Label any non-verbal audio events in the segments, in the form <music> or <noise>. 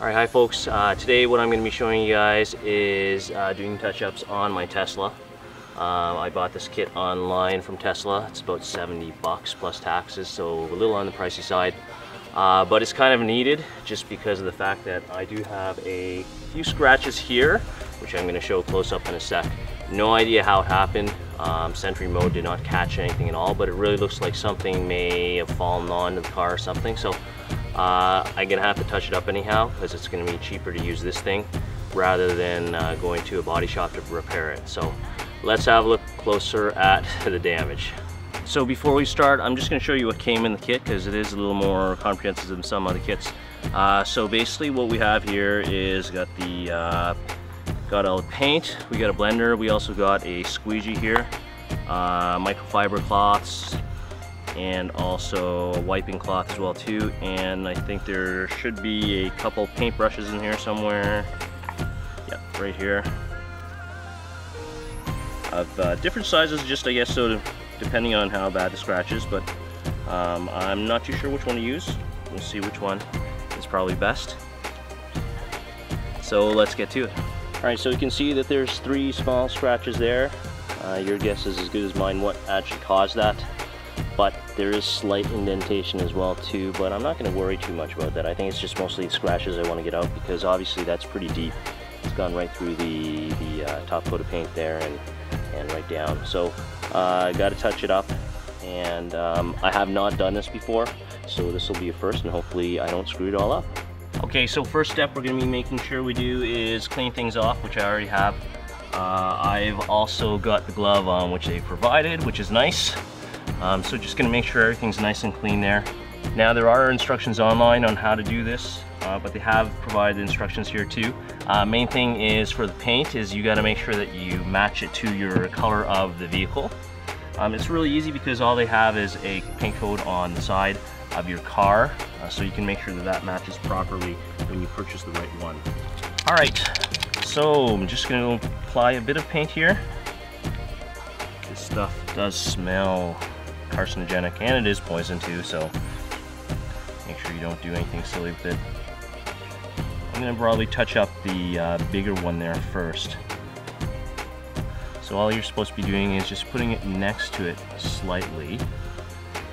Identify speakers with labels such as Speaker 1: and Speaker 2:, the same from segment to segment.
Speaker 1: All right, hi folks. Uh, today what I'm going to be showing you guys is uh, doing touch-ups on my Tesla. Um, I bought this kit online from Tesla. It's about 70 bucks plus taxes, so a little on the pricey side. Uh, but it's kind of needed just because of the fact that I do have a few scratches here, which I'm going to show close up in a sec. No idea how it happened. Um, Sentry mode did not catch anything at all, but it really looks like something may have fallen onto the car or something. So uh, I'm gonna have to touch it up anyhow because it's gonna be cheaper to use this thing rather than uh, going to a body shop to repair it. So let's have a look closer at <laughs> the damage. So before we start, I'm just gonna show you what came in the kit because it is a little more comprehensive than some other kits. Uh, so basically what we have here is got the uh, got all the paint, we got a blender, we also got a squeegee here, uh, microfiber cloths, and also a wiping cloth as well too. And I think there should be a couple paint brushes in here somewhere. Yep right here. Of uh, different sizes just I guess so depending on how bad the scratch is but um, I'm not too sure which one to use. We'll see which one is probably best. So let's get to it. Alright so you can see that there's three small scratches there. Uh, your guess is as good as mine what actually caused that but there is slight indentation as well too, but I'm not going to worry too much about that. I think it's just mostly scratches I want to get out because obviously that's pretty deep. It's gone right through the, the uh, top coat of paint there and, and right down. So uh, I got to touch it up and um, I have not done this before, so this will be a first and hopefully I don't screw it all up. Okay, so first step we're going to be making sure we do is clean things off, which I already have. Uh, I've also got the glove on which they provided, which is nice. Um, so just gonna make sure everything's nice and clean there. Now there are instructions online on how to do this, uh, but they have provided instructions here too. Uh, main thing is for the paint is you gotta make sure that you match it to your color of the vehicle. Um, it's really easy because all they have is a paint code on the side of your car, uh, so you can make sure that that matches properly when you purchase the right one. All right, so I'm just gonna apply a bit of paint here. This stuff does smell carcinogenic and it is poison too, so make sure you don't do anything silly with it. I'm to probably touch up the uh, bigger one there first. So all you're supposed to be doing is just putting it next to it slightly,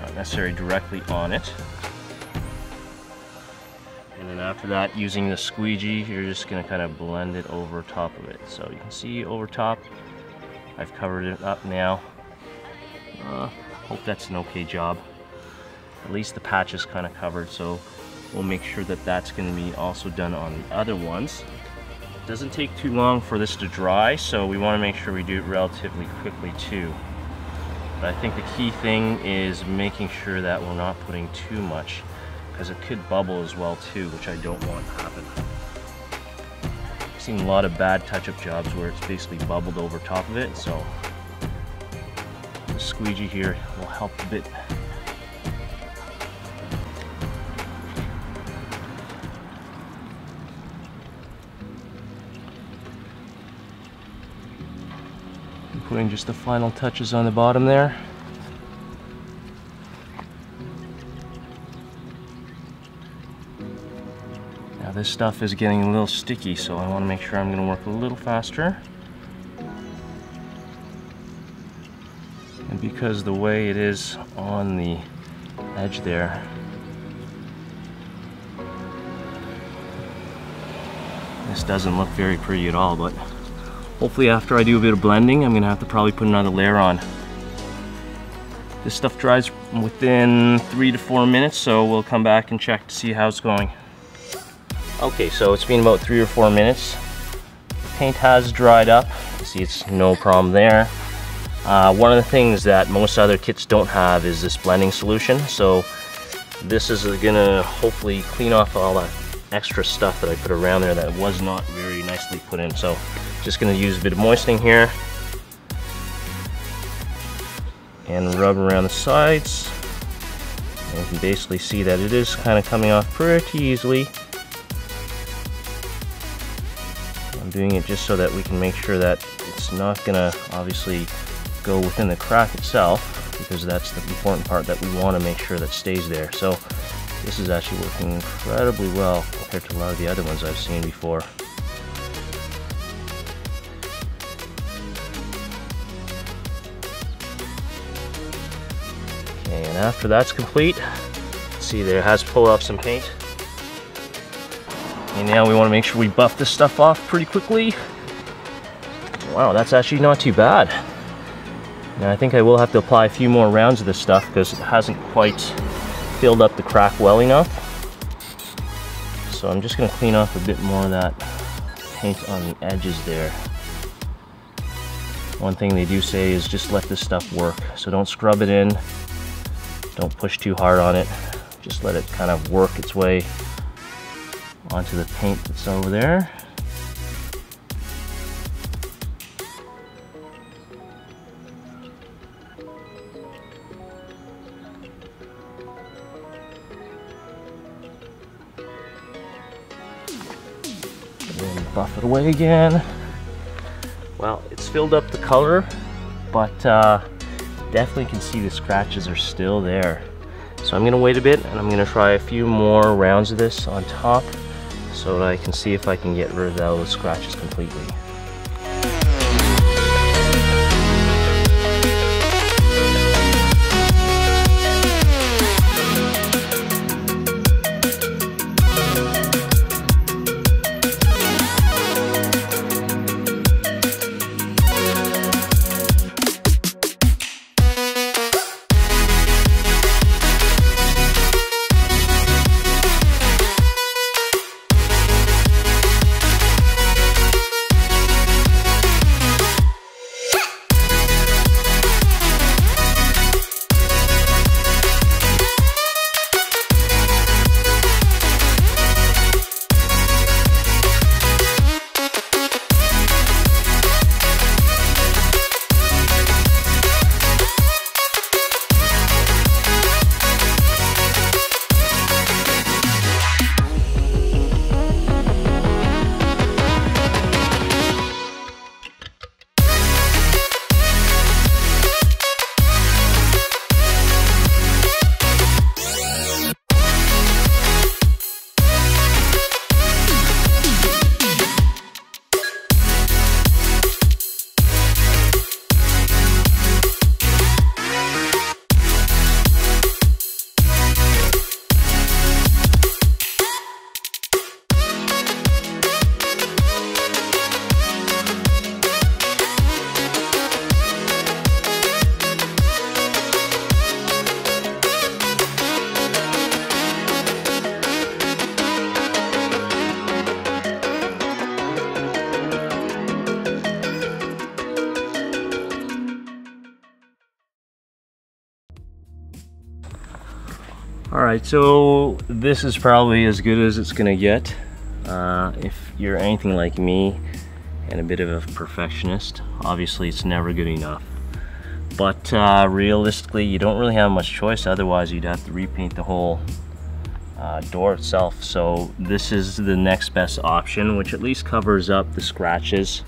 Speaker 1: not necessarily directly on it. And then after that, using the squeegee, you're just to kind of blend it over top of it. So you can see over top, I've covered it up now. Uh, Hope that's an okay job. At least the patch is kind of covered, so we'll make sure that that's going to be also done on the other ones. It doesn't take too long for this to dry, so we want to make sure we do it relatively quickly too. But I think the key thing is making sure that we're not putting too much because it could bubble as well too, which I don't want to happen. I've seen a lot of bad touch-up jobs where it's basically bubbled over top of it, so squeegee here will help a bit. Putting just the final touches on the bottom there. Now this stuff is getting a little sticky, so I want to make sure I'm going to work a little faster. And because the way it is on the edge there this doesn't look very pretty at all but hopefully after I do a bit of blending I'm gonna have to probably put another layer on. This stuff dries within three to four minutes so we'll come back and check to see how it's going. Okay so it's been about three or four minutes. The paint has dried up. See it's no problem there uh, one of the things that most other kits don't have is this blending solution. So this is gonna hopefully clean off all that extra stuff that I put around there that was not very nicely put in. So just gonna use a bit of moistening here and rub around the sides. And you can basically see that it is kind of coming off pretty easily. I'm doing it just so that we can make sure that it's not gonna obviously go within the crack itself because that's the important part that we want to make sure that stays there. So This is actually working incredibly well compared to a lot of the other ones I've seen before. Okay, and after that's complete, see there has pulled off some paint. And now we want to make sure we buff this stuff off pretty quickly. Wow, that's actually not too bad. Now I think I will have to apply a few more rounds of this stuff because it hasn't quite filled up the crack well enough. So I'm just going to clean off a bit more of that paint on the edges there. One thing they do say is just let this stuff work. So don't scrub it in, don't push too hard on it. Just let it kind of work its way onto the paint that's over there. Buff it away again. Well, it's filled up the color, but uh, definitely can see the scratches are still there. So I'm gonna wait a bit and I'm gonna try a few more rounds of this on top so that I can see if I can get rid of those scratches completely. All right, so this is probably as good as it's gonna get. Uh, if you're anything like me and a bit of a perfectionist, obviously it's never good enough. But uh, realistically, you don't really have much choice. Otherwise, you'd have to repaint the whole uh, door itself. So this is the next best option, which at least covers up the scratches.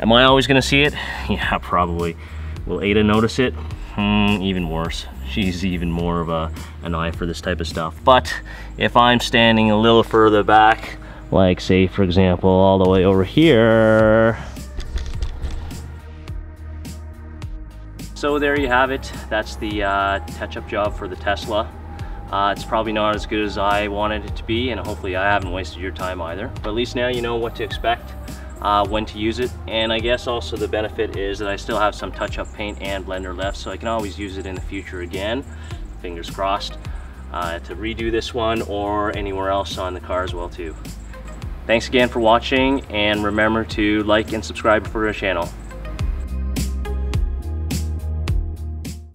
Speaker 1: Am I always gonna see it? <laughs> Yeah, probably. Will Ada notice it? Hmm, even worse she's even more of a, an eye for this type of stuff. But if I'm standing a little further back, like say for example, all the way over here, So there you have it. That's the uh, touch-up job for the Tesla. Uh, it's probably not as good as I wanted it to be, and hopefully I haven't wasted your time either. But at least now you know what to expect uh, when to use it. And I guess also the benefit is that I still have some touch-up paint and blender left, so I can always use it in the future again, fingers crossed, uh, to redo this one or anywhere else on the car as well too. Thanks again for watching, and remember to like and subscribe for our channel.